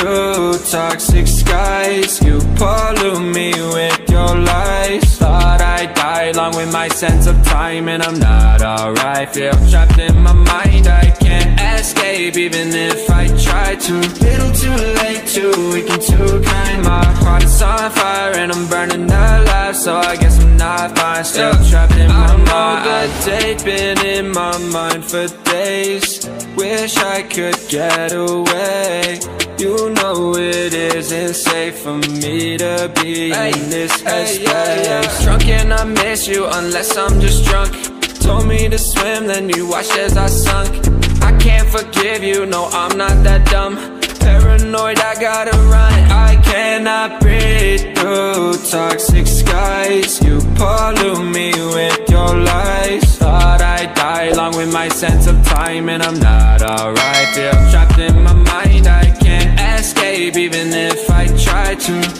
through toxic skies. You pollute me with your lies. Thought I'd die along with my sense of time And I'm not alright. Feel trapped in my mind. I can't escape even if I try to. Little too late, too weak and too kind. My heart is on fire and I'm burning alive. So I guess I'm not fine. Still trapped in my mind I know the date been in my mind for days. Wish I could get away. You know it isn't safe for me to be in this headspace Drunk and I miss you unless I'm just drunk. Told me to swim, then you watched as I sunk. I can't forgive you, no I'm not that dumb Paranoid, I gotta run. I cannot breathe through toxic skies. You pollute me with your lies. Thought I'd die along with my sense of time And I'm not alright. Feel trapped in my mind I can't escape even if I try to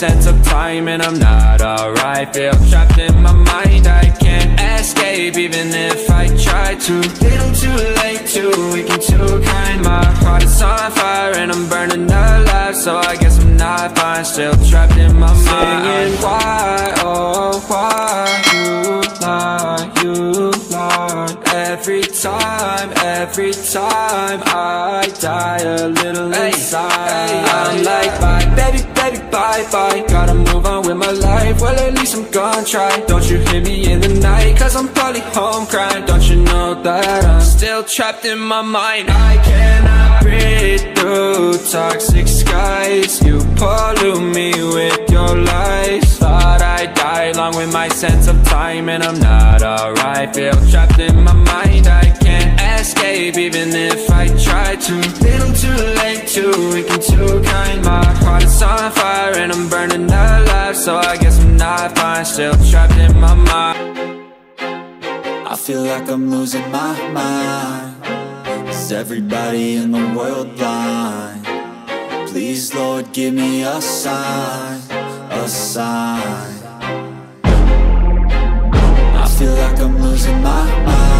sense of time And I'm not alright. Feel trapped in my mind I can't escape even if I try to. Little too late, too weak and too kind. My heart is on fire and I'm burning alive. So I guess I'm not fine. Still trapped in my mind. Singing why, oh why You lie, you lie Every time, every time I die a little inside. I'm like bye, baby, baby, bye, bye. Gotta move on with my life, well at least I'm gonna try. Don't you hear me in the night, cause I'm probably home crying. Don't you know that I'm still trapped in my mind? I cannot breathe through toxic skies. You pollute me with your lies. Thought I'd die along with my sense of time And I'm not alright, feel trapped in my mind. I escape even if I try to. Little too late, too weak and too kind. My heart is on fire and I'm burning alive. So I guess I'm not fine, still trapped in my mind. I feel like I'm losing my mind. Is everybody in the world blind? Please, Lord, give me a sign A sign. I feel like I'm losing my mind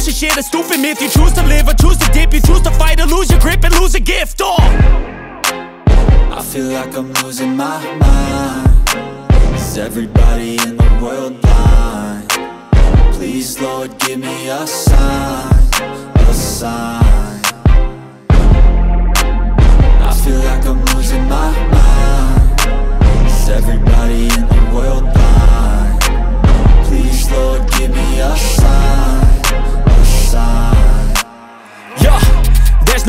Some shit, a stupid myth. You choose to live or choose to dip. You choose to fight or lose your grip and lose a gift. Oh. I feel like I'm losing my mind. Is everybody in the world blind? Please, Lord, give me a sign A sign. I feel like I'm losing my mind. Is everybody in the world blind?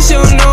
said she know